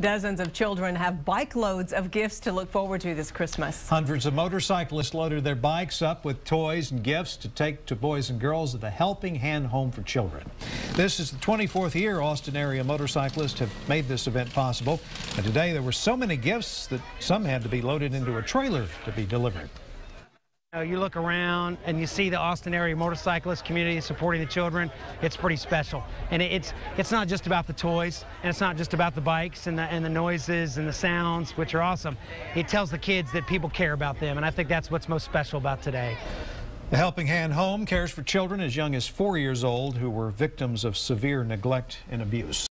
Dozens of children have bike loads of gifts to look forward to this Christmas. Hundreds of motorcyclists loaded their bikes up with toys and gifts to take to boys and girls at the Helping Hand Home for Children. This is the 24th year Austin area motorcyclists have made this event possible. And today there were so many gifts that some had to be loaded into a trailer to be delivered. You look around and you see the Austin area motorcyclist community supporting the children. It's pretty special, and it's it's not just about the toys, and it's not just about the bikes and the and the noises and the sounds, which are awesome. It tells the kids that people care about them, and I think that's what's most special about today. The Helping Hand Home cares for children as young as four years old who were victims of severe neglect and abuse.